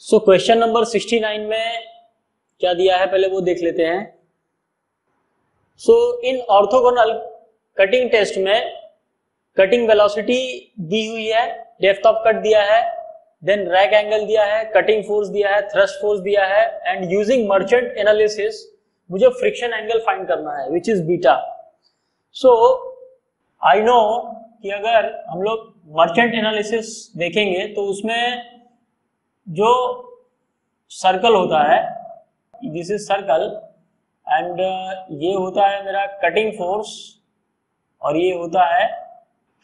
So question number 69 में क्या दिया है? पहले वो देख लेते हैं। So in orthogonal cutting test में कटिंग वेलोसिटी दी हुई है डेप्थ ऑफ़ कट दिया है देन रैक एंगल दिया है कटिंग फोर्स दिया है थ्रस्ट फोर्स दिया है एंड यूजिंग मर्चेंट एनालिसिस मुझे फ्रिक्शन एंगल फाइंड करना है which is beta so I know कि अगर हम लोग मर्चेंट एनालिसिस देखेंगे तो उसमें जो सर्कल होता है दिस इज़ सर्कल एंड ये होता है मेरा कटिंग फोर्स और ये होता है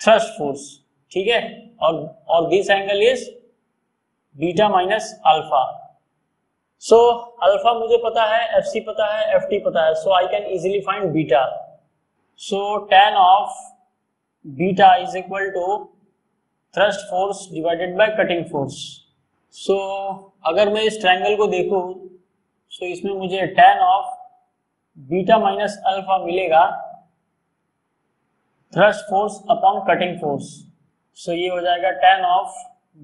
थ्रस्ट फोर्स ठीक है? और और this angle is beta minus alpha so alpha मुझे पता है एफ़ सी पता है एफ़ टी पता है so I can easily find beta so tan of beta is equal to thrust force divided by cutting force so so, अगर मैं इस ट्रायंगल को देखूँ सो so इसमें मुझे tan of beta minus alpha मिलेगा thrust force upon cutting force so ये हो जाएगा tan of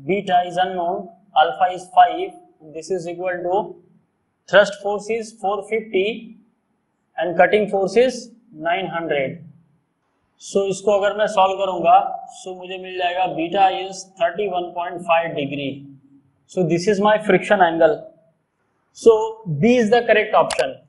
beta is unknown alpha is five this is equal to thrust force is 450 and cutting force is 900 so so, इसको अगर मैं solve करूँगा सो so मुझे मिल जाएगा beta is 31.5 degree So this is my friction angle. So B is the correct option.